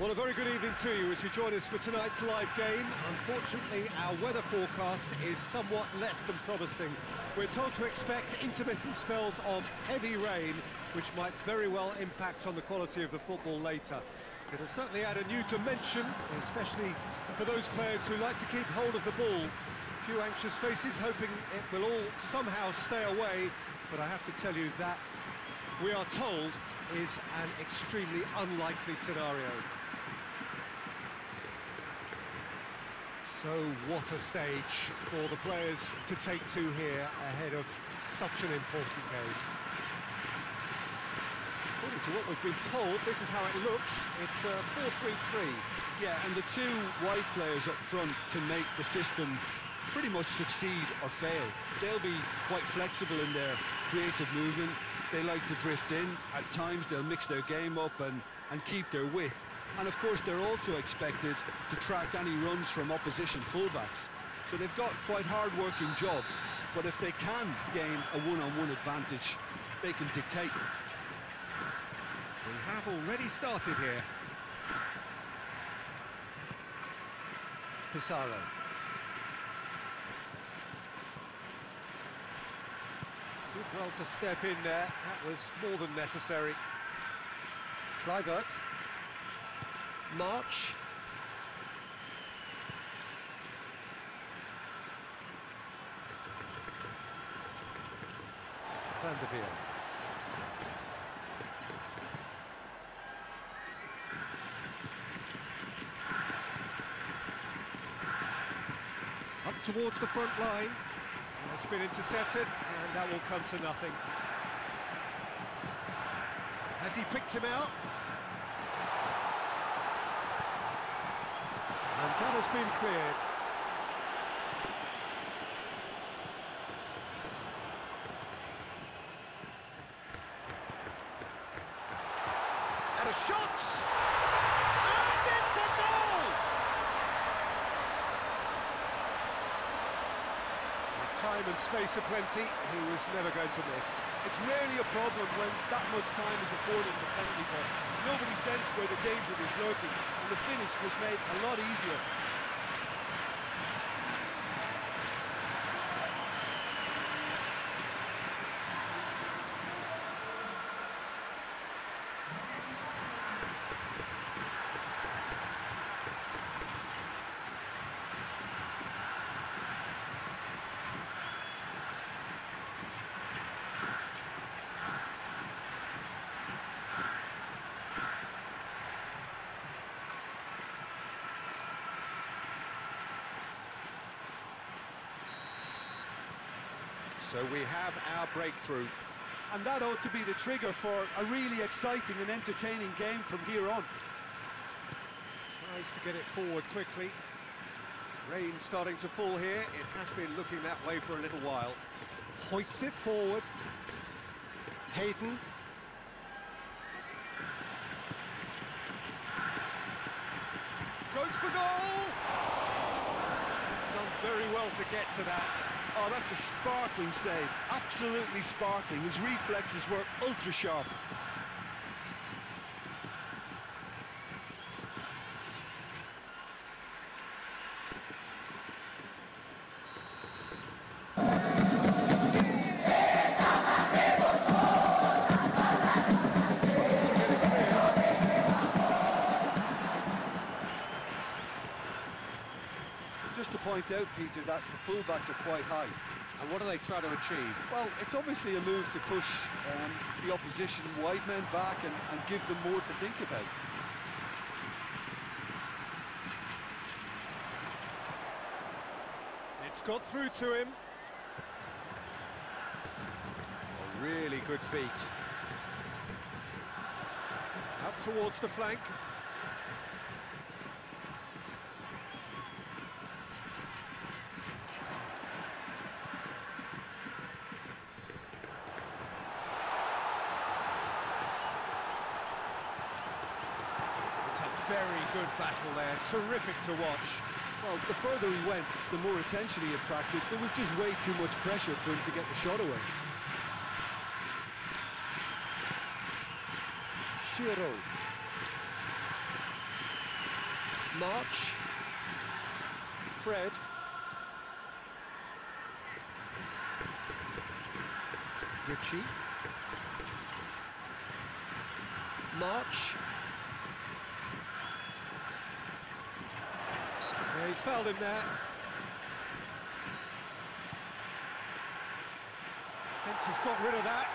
Well, a very good evening to you as you join us for tonight's live game. Unfortunately, our weather forecast is somewhat less than promising. We're told to expect intermittent spells of heavy rain, which might very well impact on the quality of the football later. It'll certainly add a new dimension, especially for those players who like to keep hold of the ball. A few anxious faces hoping it will all somehow stay away, but I have to tell you that we are told is an extremely unlikely scenario. So what a stage for the players to take to here ahead of such an important game. According to what we've been told, this is how it looks. It's uh, a 4-3-3. Yeah, and the two wide players up front can make the system pretty much succeed or fail. They'll be quite flexible in their creative movement. They like to drift in. At times they'll mix their game up and, and keep their width. And of course they're also expected to track any runs from opposition fullbacks. So they've got quite hard-working jobs, but if they can gain a one-on-one -on -one advantage, they can dictate. We have already started here. Pissarro. Did well to step in there, that was more than necessary. Kluivert. March. Van der Veer. Up towards the front line. It's been intercepted, and that will come to nothing. Has he picked him out? And that has been cleared. And a shot! And it's a goal! With time and space aplenty, he was never going to miss. It's rarely a problem when that much time is afforded in the penalty box. Nobody sensed where the danger was lurking, and the finish was made a lot easier. So we have our breakthrough. And that ought to be the trigger for a really exciting and entertaining game from here on. Tries to get it forward quickly. Rain starting to fall here. It has been looking that way for a little while. Hoists it forward. Hayden. Goes for goal! He's done very well to get to that. Oh, that's a sparkling save. Absolutely sparkling. His reflexes were ultra Just to point out, Peter, that the fullbacks are quite high. And what do they try to achieve? Well, it's obviously a move to push um, the opposition wide men back and, and give them more to think about. It's got through to him. A really good feet. Up towards the flank. Very good battle there, terrific to watch. Well, the further he went, the more attention he attracted. There was just way too much pressure for him to get the shot away. Shiro. March. Fred. Ritchie. March. Yeah, he's fouled him there. Fence has got rid of that.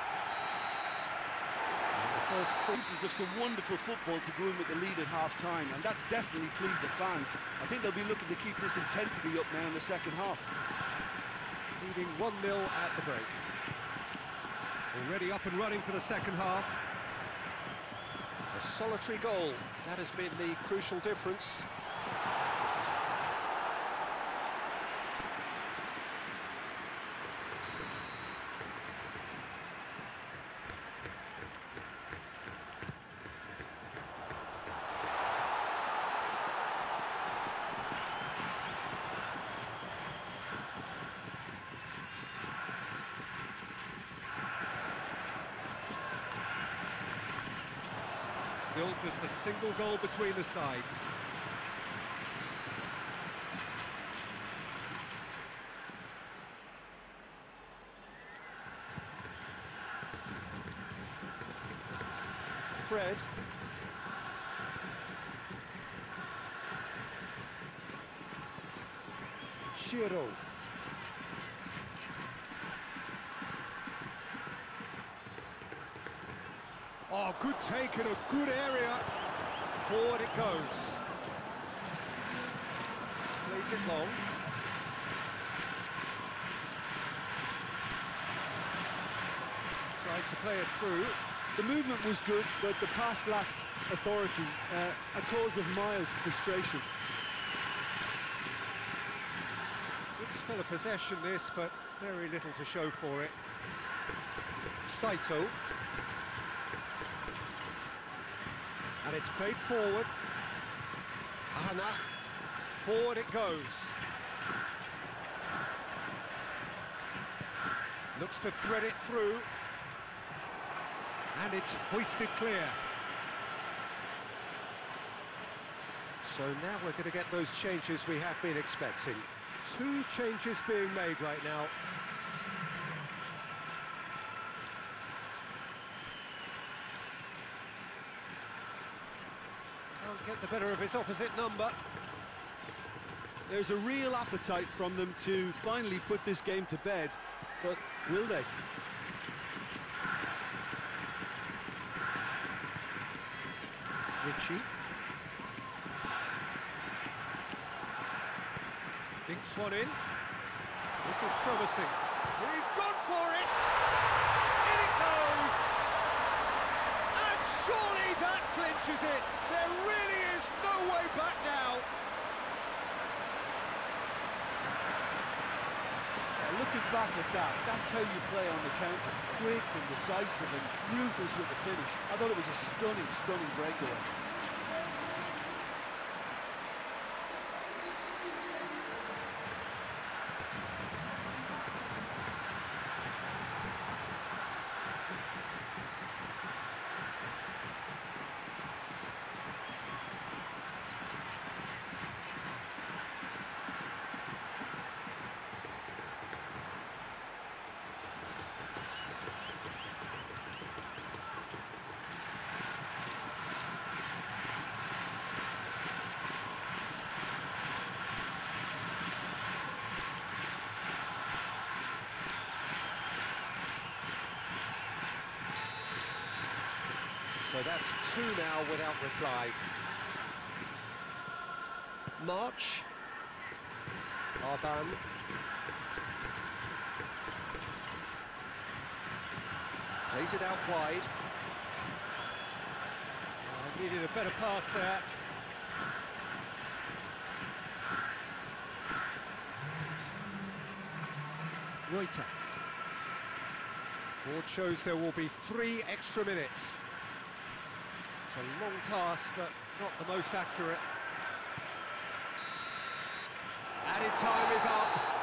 And the first Pieces of some wonderful football to go in with the lead at half-time, and that's definitely pleased the fans. I think they'll be looking to keep this intensity up now in the second half. leading 1-0 at the break. Already up and running for the second half. A solitary goal, that has been the crucial difference. Still just a single goal between the sides. Fred. Shiro. Oh, good take in a good area. Forward it goes. Plays it long. Tried to play it through. The movement was good, but the pass lacked authority, uh, a cause of mild frustration. Good spell of possession this, but very little to show for it. Saito. And it's played forward. Ahanach. Forward it goes. Looks to thread it through. And it's hoisted clear. So now we're going to get those changes we have been expecting. Two changes being made right now. Can't get the better of his opposite number. There's a real appetite from them to finally put this game to bed, but will they? Ritchie. Dinks one in. This is promising. He's gone for it! It goes! And surely that clinches it! There really is no way back now! Yeah, looking back at that, that's how you play on the counter. Quick and decisive and ruthless with the finish. I thought it was a stunning, stunning breakaway. So that's two now without reply. March. Arban. Plays it out wide. Oh, needed a better pass there. Reuter. Board shows there will be three extra minutes. It's a long pass, but not the most accurate. Added time is up.